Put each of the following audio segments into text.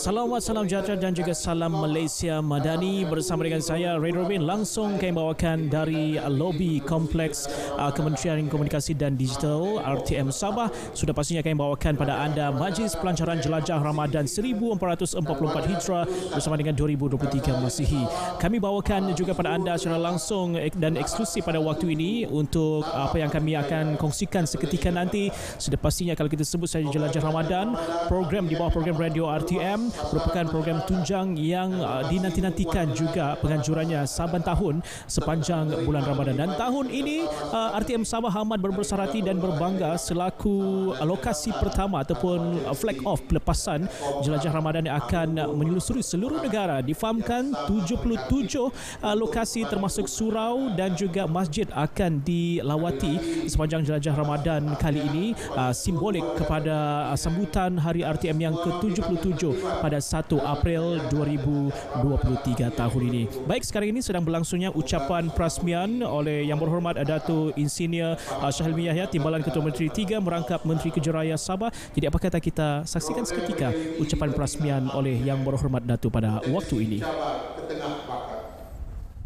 Selamat salam sejahtera dan juga salam Malaysia Madani. Bersama dengan saya Ray Robin langsung kami bawakan dari lobi kompleks uh, Kementerian Komunikasi dan Digital RTM Sabah. Sudah pastinya kami bawakan pada anda Majlis Pelancaran Jelajah Ramadan 1444 Hijrah bersama dengan 2023 Masihi. Kami bawakan juga pada anda secara langsung dan eksklusif pada waktu ini untuk apa yang kami akan kongsikan seketika nanti. Sudah pastinya kalau kita sebut saja Jelajah Ramadan program di bawah program radio RTM merupakan program tunjang yang uh, dinanti-nantikan juga penganjurannya saban tahun sepanjang bulan Ramadan. Dan tahun ini uh, RTM Sabah amat berbesar hati dan berbangga selaku lokasi pertama ataupun flag off pelepasan. Jelajah Ramadan yang akan menyelusuri seluruh negara difahamkan 77 uh, lokasi termasuk surau dan juga masjid akan dilawati sepanjang jelajah Ramadan kali ini. Uh, simbolik kepada uh, sambutan hari RTM yang ke-77 pada 1 April 2023 tahun ini. Baik, sekarang ini sedang berlangsungnya ucapan perasmian oleh Yang Berhormat Datuk Insinyur uh, Syahilmi Yahya, Timbalan Ketua Menteri 3 merangkap Menteri Kejaraya Sabah. Jadi apa kata kita saksikan seketika ucapan perasmian oleh Yang Berhormat Datuk pada waktu ini.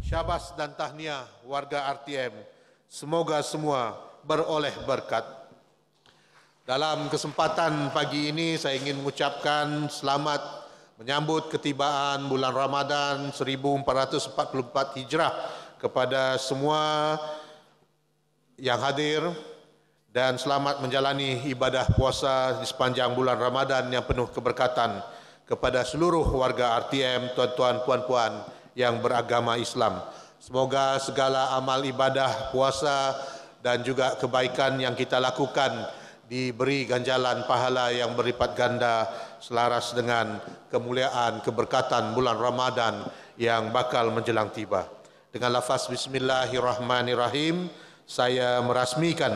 Syabas dan tahniah warga RTM. Semoga semua beroleh berkat. Dalam kesempatan pagi ini saya ingin mengucapkan selamat menyambut ketibaan bulan Ramadan 1444 Hijrah kepada semua yang hadir dan selamat menjalani ibadah puasa di sepanjang bulan Ramadan yang penuh keberkatan kepada seluruh warga RTM, tuan-tuan, puan-puan yang beragama Islam. Semoga segala amal ibadah puasa dan juga kebaikan yang kita lakukan diberi ganjalan pahala yang berlipat ganda selaras dengan kemuliaan keberkatan bulan Ramadan yang bakal menjelang tiba. Dengan lafaz bismillahirrahmanirrahim saya merasmikan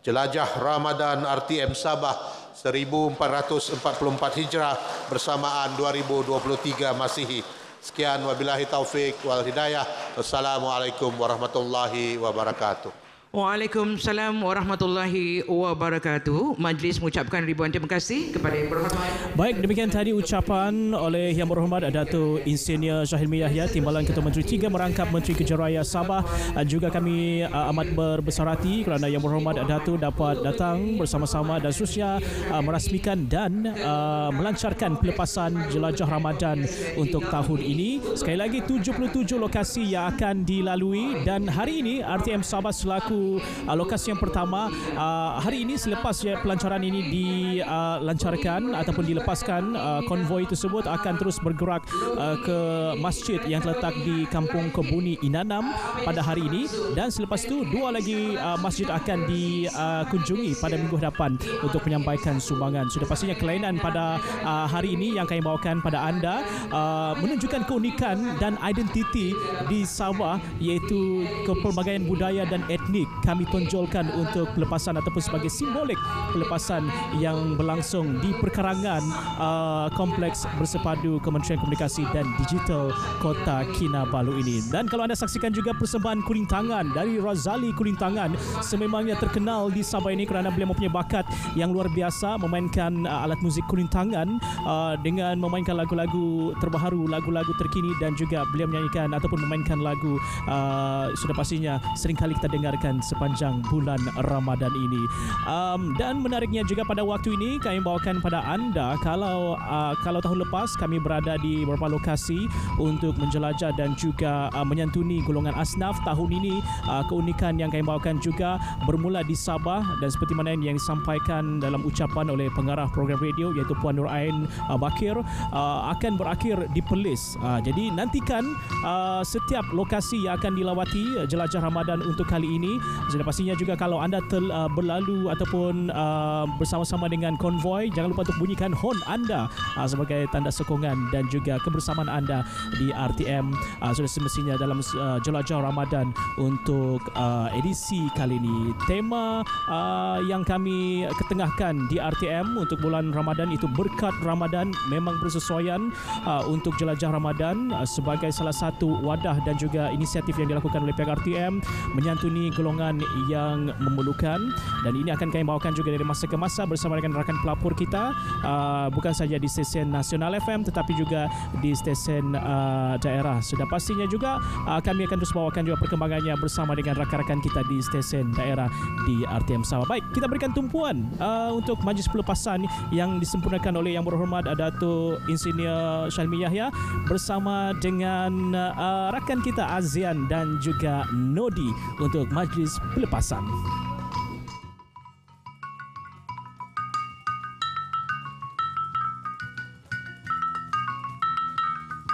jelajah Ramadan RTM Sabah 1444 Hijrah bersamaan 2023 Masihi. Sekian wabillahi taufik wal hidayah. Wassalamualaikum warahmatullahi wabarakatuh. Waalaikumsalam warahmatullahi wabarakatuh. Majlis mengucapkan ribuan terima kasih kepada Yang Berhormat. Baik, demikian tadi ucapan oleh Yang Berhormat Datuk Insinyur Syahilmi Yahya, Timbalan Ketua Menteri 3 merangkap Menteri Kejaraya Sabah. Juga kami uh, amat berbesar hati kerana Yang Berhormat Datuk dapat datang bersama-sama dan seterusnya uh, merasmikan dan uh, melancarkan pelepasan jelajah Ramadan untuk tahun ini. Sekali lagi 77 lokasi yang akan dilalui dan hari ini RTM Sabah selaku uh, lokasi yang pertama uh, hari ini selepas ya, pelancaran ini dilancarkan uh, ataupun dilepaskan uh, konvoi tersebut akan terus bergerak uh, ke masjid yang terletak di Kampung Kebuni Inanam pada hari ini. Dan selepas itu dua lagi uh, masjid akan dikunjungi uh, pada minggu hadapan untuk menyampaikan sumbangan. Sudah pastinya kelainan pada uh, hari ini yang kami bawakan pada anda uh, menunjukkan keunikan dan identiti di Sabah iaitu kepelbagaian budaya dan etnik kami tonjolkan untuk pelepasan ataupun sebagai simbolik pelepasan yang berlangsung di perkarangan uh, kompleks bersepadu Kementerian Komunikasi dan Digital Kota Kinabalu ini. Dan kalau anda saksikan juga persembahan kuning tangan dari Razali Kuning Tangan sememangnya terkenal di Sabah ini kerana beliau mempunyai bakat yang luar biasa memainkan uh, alat muzik kuning tangan uh, dengan memainkan lagu-lagu terbaru, lagu-lagu terkini dan juga beliau menyanyikan ataupun memainkan lagu uh, sudah pastinya sering kali kita dengarkan sepanjang bulan Ramadan ini. Um, dan menariknya juga pada waktu ini kami bawakan pada anda kalau uh, kalau tahun lepas kami berada di beberapa lokasi untuk menjelajah dan juga uh, menyantuni golongan asnaf tahun ini uh, keunikan yang kami bawakan juga bermula di Sabah dan seperti mana yang disampaikan dalam ucapan oleh pengarah program radio iaitu Puan Nur Ain uh, Bakir uh, akan berakhir di Perlis. Uh, jadi nantikan uh, setiap lokasi yang akan dilawati uh, jelajah Ramadan untuk kali ini sudah pastinya juga kalau anda tel, uh, berlalu ataupun uh, bersama-sama dengan konvoi, jangan lupa untuk bunyikan horn anda uh, sebagai tanda sokongan dan juga kebersamaan anda di RTM uh, sudah semestinya dalam uh, jelajah Ramadan untuk uh, edisi kali ini. Tema uh, yang kami ketengahkan di RTM untuk bulan Ramadan itu berkat Ramadan memang bersesuaian uh, untuk jelajah Ramadan uh, sebagai salah satu wadah dan juga inisiatif yang dilakukan oleh pihak RTM menyantuni golongan sokongan yang memerlukan dan ini akan kami bawakan juga dari masa ke masa bersama dengan rakan pelapor kita uh, bukan saja di stesen Nasional FM tetapi juga di stesen uh, daerah. Sudah pastinya juga uh, kami akan terus bawakan juga perkembangannya bersama dengan rakan-rakan kita di stesen daerah di RTM Sabah. Baik, kita berikan tumpuan uh, untuk majlis pelepasan yang disempurnakan oleh Yang Berhormat Datuk Insinyur Syalmi Yahya bersama dengan uh, rakan kita Azian dan juga Nodi untuk majlis pelepasan.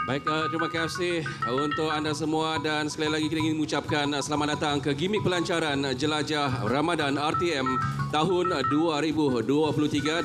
Baik, uh, terima kasih untuk anda semua dan sekali lagi kita ingin mengucapkan uh, selamat datang ke gimmick pelancaran Jelajah Ramadan RTM tahun 2023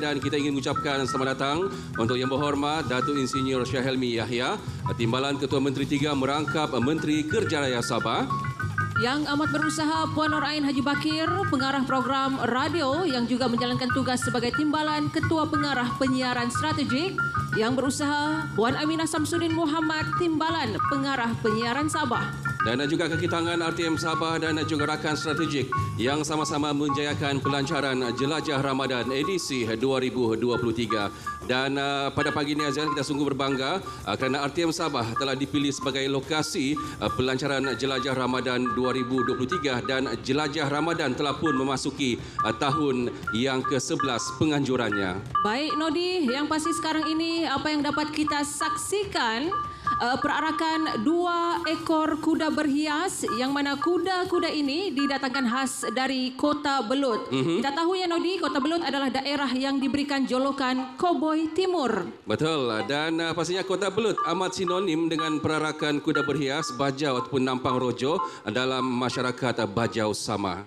dan kita ingin mengucapkan selamat datang untuk Yang Berhormat Datuk Insinyur Syahelmi Yahya, Timbalan Ketua Menteri Tiga merangkap Menteri Kerja Raya Sabah. Yang amat berusaha Puan Nur Ain Haji Bakir, pengarah program radio yang juga menjalankan tugas sebagai timbalan Ketua Pengarah Penyiaran Strategik. Yang berusaha Puan Aminah Samsudin Muhammad, timbalan Pengarah Penyiaran Sabah dan juga kaki tangan RTM Sabah dan juga rakan strategik yang sama-sama menjayakan pelancaran Jelajah Ramadan edisi 2023. Dan uh, pada pagi ini Azan kita sungguh berbangga uh, kerana RTM Sabah telah dipilih sebagai lokasi uh, pelancaran Jelajah Ramadan 2023 dan Jelajah Ramadan telah pun memasuki uh, tahun yang ke-11 penganjurannya. Baik Nodi, yang pasti sekarang ini apa yang dapat kita saksikan uh, perarakan dua ekor kuda berhias yang mana kuda-kuda ini didatangkan khas dari Kota Belut. Mm-hmm. Kita tahu ya Nodi, Kota Belut adalah daerah yang diberikan jolokan Koboi Timur. Betul dan uh, pastinya Kota Belut amat sinonim dengan perarakan kuda berhias, bajau ataupun nampang rojo dalam masyarakat Bajau Sama.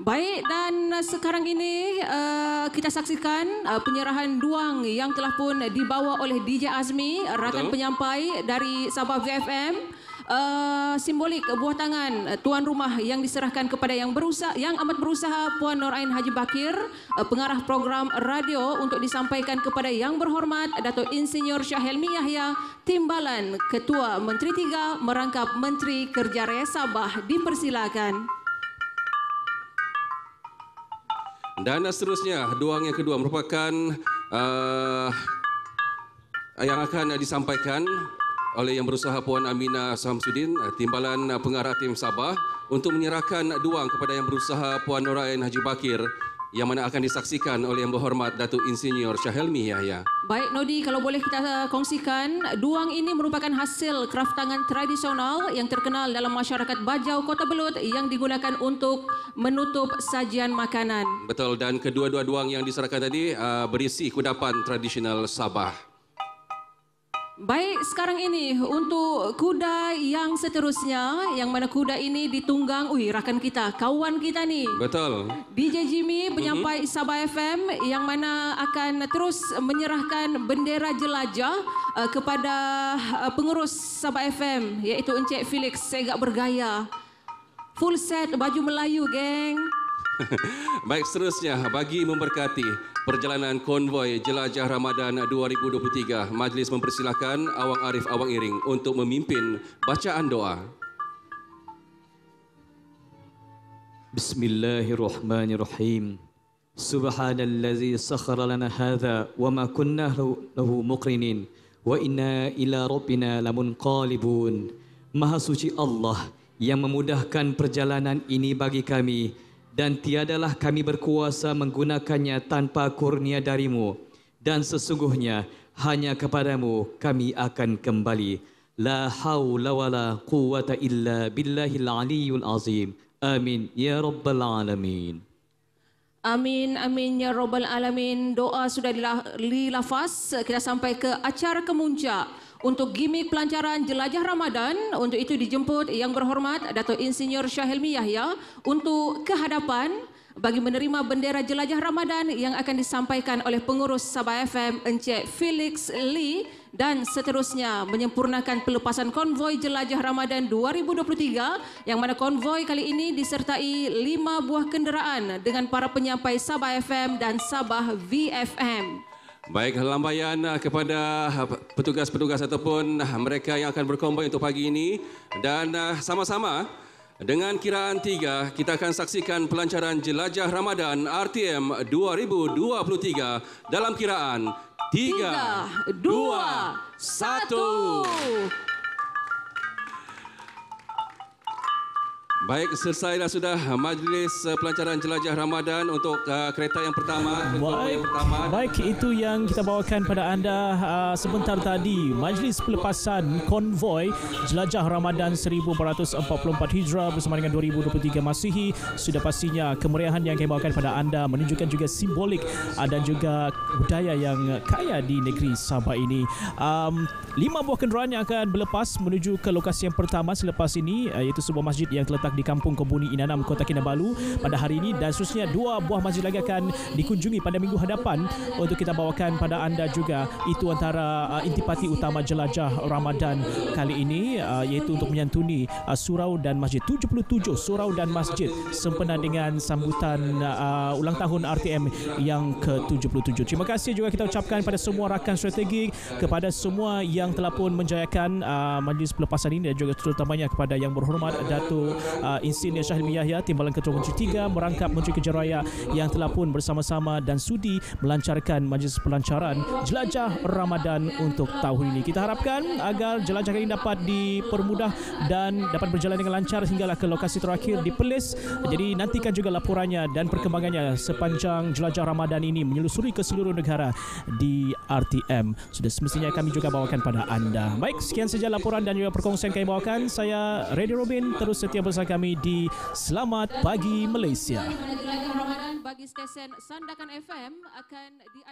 Baik dan sekarang ini uh, kita saksikan uh, penyerahan duang yang telah pun dibawa oleh DJ Azmi rakan Betul. penyampai dari Sabah VFM uh, simbolik buah tangan uh, tuan rumah yang diserahkan kepada yang berusaha yang amat berusaha Puan Nur Ain Haji Bakir uh, pengarah program radio untuk disampaikan kepada yang berhormat Datuk Insinyur Syahelmi Yahya timbalan Ketua Menteri Tiga merangkap Menteri Kerja Raya Sabah dipersilakan. Dan seterusnya, doang yang kedua merupakan uh, yang akan disampaikan oleh yang berusaha Puan Amina Samsudin, Timbalan Pengarah Tim Sabah untuk menyerahkan duang kepada yang berusaha Puan Norain Haji Bakir yang mana akan disaksikan oleh Yang Berhormat Datuk Insinyur Syahelmi Yahya. Baik Nodi, kalau boleh kita kongsikan, duang ini merupakan hasil kraft tangan tradisional yang terkenal dalam masyarakat Bajau Kota Belut yang digunakan untuk menutup sajian makanan. Betul dan kedua-dua duang yang diserahkan tadi uh, berisi kudapan tradisional Sabah. Baik, sekarang ini untuk kuda yang seterusnya, yang mana kuda ini ditunggang, ui rakan kita, kawan kita ni. Betul. DJ Jimmy, penyampai mm-hmm. Sabah FM, yang mana akan terus menyerahkan bendera jelajah uh, kepada uh, pengurus Sabah FM, iaitu Encik Felix Segak Bergaya. Full set baju Melayu, geng. Baik, seterusnya, bagi memberkati perjalanan konvoi Jelajah Ramadan 2023. Majlis mempersilahkan Awang Arif Awang Iring untuk memimpin bacaan doa. Bismillahirrahmanirrahim. Subhanallazi sakhara lana hadha wa ma kunna lahu muqrinin wa inna ila rabbina lamunqalibun. Maha suci Allah yang memudahkan perjalanan ini bagi kami dan tiadalah kami berkuasa menggunakannya tanpa kurnia darimu. Dan sesungguhnya hanya kepadamu kami akan kembali. La haula wala quwata illa billahil aliyul azim. Amin ya rabbal alamin. Amin, amin ya Rabbal Alamin. Doa sudah dilafaz. Kita sampai ke acara kemuncak untuk gimmick pelancaran jelajah Ramadan. Untuk itu dijemput yang berhormat Datuk Insinyur Syahilmi Yahya untuk kehadapan bagi menerima bendera jelajah Ramadan yang akan disampaikan oleh pengurus Sabah FM Encik Felix Lee dan seterusnya menyempurnakan pelepasan konvoi jelajah Ramadan 2023 yang mana konvoi kali ini disertai lima buah kenderaan dengan para penyampai Sabah FM dan Sabah VFM. Baik, lambaian kepada petugas-petugas ataupun mereka yang akan berkonvoi untuk pagi ini dan sama-sama Dengan kiraan tiga, kita akan saksikan pelancaran Jelajah Ramadan RTM 2023 dalam kiraan tiga, dua, satu. Baik, selesai dah sudah majlis uh, pelancaran jelajah Ramadan untuk uh, kereta yang pertama. Baik, yang pertama. baik itu yang kita bawakan pada anda uh, sebentar tadi majlis pelepasan konvoi jelajah Ramadan 1444 Hijrah bersama dengan 2023 Masihi sudah pastinya kemeriahan yang kami bawakan pada anda menunjukkan juga simbolik uh, dan juga budaya yang kaya di negeri Sabah ini. Um, lima buah kenderaan yang akan berlepas menuju ke lokasi yang pertama selepas ini uh, iaitu sebuah masjid yang terletak di Kampung Kebuni Inanam Kota Kinabalu. Pada hari ini dan seterusnya dua buah masjid lagi akan dikunjungi pada minggu hadapan untuk kita bawakan pada anda juga. Itu antara uh, intipati utama jelajah Ramadan kali ini uh, iaitu untuk menyantuni uh, surau dan masjid. 77 surau dan masjid sempena dengan sambutan uh, ulang tahun RTM yang ke-77. Terima kasih juga kita ucapkan pada semua rakan strategik kepada semua yang telah pun menjayakan uh, majlis pelepasan ini dan juga terutamanya kepada yang berhormat Datuk uh, Insinyur Syahil Yahya Timbalan Ketua Menteri 3 merangkap Menteri Kerja Raya yang telah pun bersama-sama dan sudi melancarkan majlis pelancaran jelajah Ramadan untuk tahun ini. Kita harapkan agar jelajah ini dapat dipermudah dan dapat berjalan dengan lancar hinggalah ke lokasi terakhir di Perlis. Jadi nantikan juga laporannya dan perkembangannya sepanjang jelajah Ramadan ini menyelusuri ke seluruh negara di RTM. Sudah semestinya kami juga bawakan pada anda. Baik, sekian saja laporan dan juga perkongsian kami bawakan. Saya Radio Robin terus setia bersama kami di Selamat Pagi Malaysia. Bagi stesen Sandakan FM akan diadakan